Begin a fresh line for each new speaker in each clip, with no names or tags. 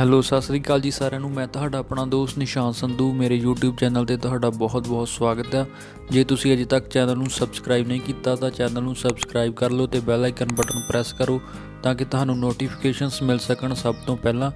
Hello, Sat Sri ਅਕਾਲ ਜੀ ਸਾਰਿਆਂ ਨੂੰ। ਮੈਂ ਤੁਹਾਡਾ ਆਪਣਾ ਦੋਸਤ ਨਿਸ਼ਾਨ ਸੰਧੂ। ਮੇਰੇ YouTube ਚੈਨਲ ਤੇ ਤੁਹਾਡਾ ਬਹੁਤ-ਬਹੁਤ ਸਵਾਗਤ ਹੈ। ਜੇ ਤੁਸੀਂ ਅਜੇ ਤੱਕ ਚੈਨਲ ਨੂੰ ਸਬਸਕ੍ਰਾਈਬ ਨਹੀਂ ਕੀਤਾ, ਤਾਂ ਚੈਨਲ ਨੂੰ ਸਬਸਕ੍ਰਾਈਬ ਕਰ ਲਓ ਤੇ ਬੈਲ ਆਈਕਨ ਬਟਨ ਪ੍ਰੈਸ ਕਰੋ ਤਾਂ ਕਿ ਤੁਹਾਨੂੰ ਨੋਟੀਫਿਕੇਸ਼ਨਸ ਮਿਲ ਸਕਣ ਸਭ ਤੋਂ ਪਹਿਲਾਂ।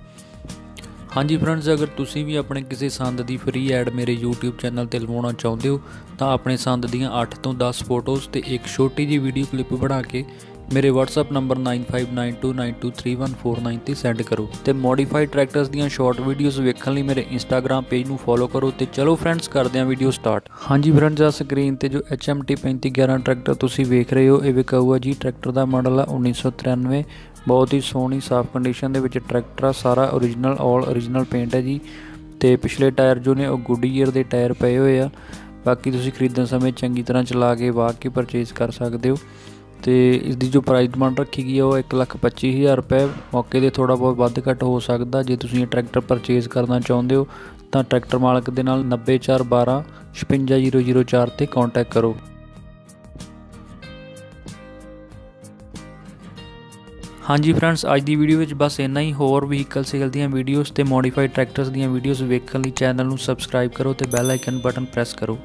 ਹਾਂਜੀ ਫਰੈਂਡਸ ਅਗਰ ਤੁਸੀਂ ਵੀ ਆਪਣੇ ਕਿਸੇ ਸੰਦ ਦੀ ਫ੍ਰੀ ਐਡ ਮੇਰੇ YouTube ਚੈਨਲ ਤੇ ਲਵਾਉਣਾ ਚਾਹੁੰਦੇ ਹੋ, ਤਾਂ ਆਪਣੇ ਸੰਦ ਦੀਆਂ 8 ਤੋਂ 10 ਫੋਟੋਜ਼ ਤੇ ਇੱਕ ਛੋਟੀ ਜਿਹੀ ਵੀਡੀਓ ਕਲਿੱਪ ਬਣਾ ਕੇ ਮੇਰੇ WhatsApp ਨੰਬਰ 9592923149 ਤੇ ਸੈਂਡ ਕਰੋ ਤੇ ਮੋਡੀਫਾਈਡ ਟਰੈਕਟਰਸ ਦੀਆਂ ਸ਼ਾਰਟ ਵੀਡੀਓਜ਼ ਵੇਖਣ ਲਈ ਮੇਰੇ Instagram ਪੇਜ ਨੂੰ ਫੋਲੋ ਕਰੋ ਤੇ ਚਲੋ ਫਰੈਂਡਸ ਕਰਦੇ ਹਾਂ ਵੀਡੀਓ ਸਟਾਰਟ ਹਾਂਜੀ ਫਰੈਂਡਸ ਆ ਸਕਰੀਨ ਤੇ ਜੋ HMT 3511 ਟਰੈਕਟਰ ਤੁਸੀਂ ਵੇਖ ਰਹੇ ਹੋ, ਇਹ ਵਿਕਾਊ ਹੈ ਜੀ ਟਰੈਕਟਰ ਦਾ ਮਾਡਲ ਆ 1993 ਬਹੁਤ ਹੀ ਸੋਹਣੀ, ਸਾਫ਼ ਕੰਡੀਸ਼ਨ ਦੇ ਵਿੱਚ ਟਰੈਕਟਰ ਆ, ਸਾਰਾ origignal ਆਲ origignal ਪੇਂਟ ਹੈ ਜੀ। ਤੇ ਪਿਛਲੇ ਟਾਇਰ ਜੋ ਨੇ, ਉਹ ਗੁੱਡੀਅਰ ਦੇ ਟਾਇਰ ਪਏ ਹੋਏ ਆ। ਬਾਕੀ ਤੁਸੀਂ ਖਰੀਦਣ ਸਮੇਂ ਚੰਗੀ ਤਰ੍ਹਾਂ ਚਲਾ ਕੇ ਵਾਹ ਕੇ ਪਰਚੇਸ ਕਰ ਸਕਦੇ ਹੋ। ਤੇ ਇਸ ਦੀ ਜੋ ਪ੍ਰਾਈਸ ਡਿਮਾਂਡ ਰੱਖੀ ਗਈ ਹੈ ਉਹ 125000 ਰੁਪਏ ਮੌਕੇ ਤੇ ਥੋੜਾ ਬਹੁਤ ਵੱਧ ਘੱਟ ਹੋ ਸਕਦਾ। ਜੇ ਤੁਸੀਂ ਇਹ ਟਰੈਕਟਰ ਪਰਚੇਸ ਕਰਨਾ ਚਾਹੁੰਦੇ ਹੋ, ਤਾਂ ਟਰੈਕਟਰ ਮਾਲਕ ਦੇ ਨਾਲ 90412 56004 ਤੇ ਕੰਟੈਕਟ ਕਰੋ। ਹਾਂਜੀ ਫਰੈਂਡਸ ਅੱਜ ਦੀ ਵੀਡੀਓ ਵਿੱਚ ਬਸ ਇੰਨਾ ਹੀ। ਹੋਰ ਵਹੀਕਲ ਸੇਲ ਦੀਆਂ ਵੀਡੀਓਜ਼ ਤੇ ਮੋਡੀਫਾਈਡ ਟਰੈਕਟਰਸ ਦੀਆਂ ਵੀਡੀਓਜ਼ ਵੇਖਣ ਲਈ ਚੈਨਲ ਨੂੰ ਸਬਸਕ੍ਰਾਈਬ ਕਰੋ ਤੇ ਬੈਲ ਆਈਕਨ ਬਟਨ ਪ੍ਰੈਸ ਕਰੋ।